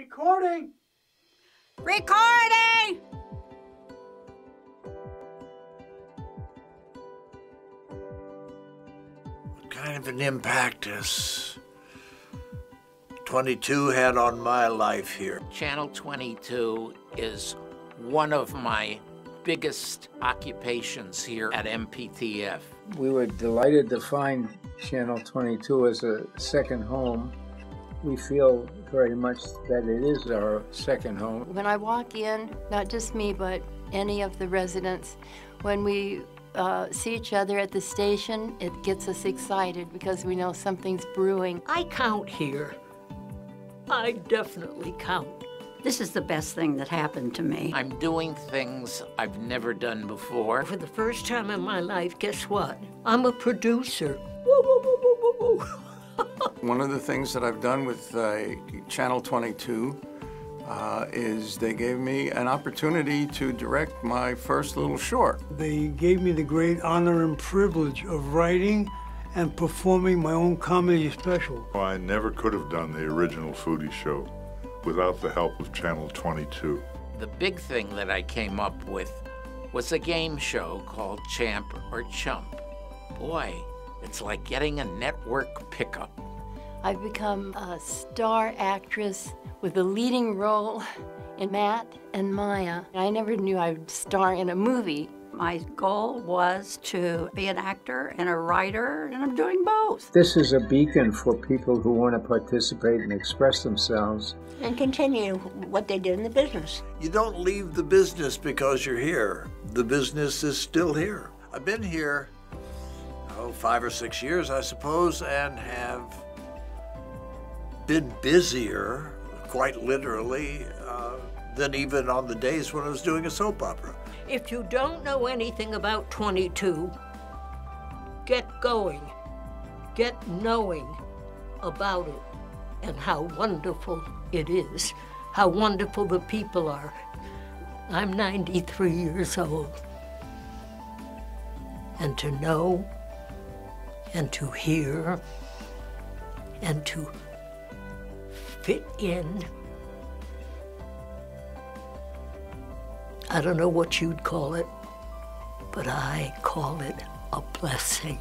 Recording! Recording! What kind of an impact has 22 had on my life here? Channel 22 is one of my biggest occupations here at MPTF. We were delighted to find Channel 22 as a second home. We feel very much that it is our second home. When I walk in, not just me, but any of the residents, when we uh, see each other at the station, it gets us excited because we know something's brewing. I count here. I definitely count. This is the best thing that happened to me. I'm doing things I've never done before. For the first time in my life, guess what? I'm a producer. Woo, woo, woo, woo, woo, woo. One of the things that I've done with uh, Channel 22 uh, is they gave me an opportunity to direct my first little short. They gave me the great honor and privilege of writing and performing my own comedy special. Well, I never could have done the original foodie show without the help of Channel 22. The big thing that I came up with was a game show called Champ or Chump. Boy, it's like getting a network pickup. I've become a star actress with a leading role in Matt and Maya. I never knew I would star in a movie. My goal was to be an actor and a writer, and I'm doing both. This is a beacon for people who want to participate and express themselves. and continue what they did in the business. You don't leave the business because you're here. The business is still here. I've been here, oh, five or six years, I suppose, and have been busier, quite literally, uh, than even on the days when I was doing a soap opera. If you don't know anything about 22, get going. Get knowing about it and how wonderful it is, how wonderful the people are. I'm 93 years old. And to know and to hear and to fit in. I don't know what you'd call it, but I call it a blessing.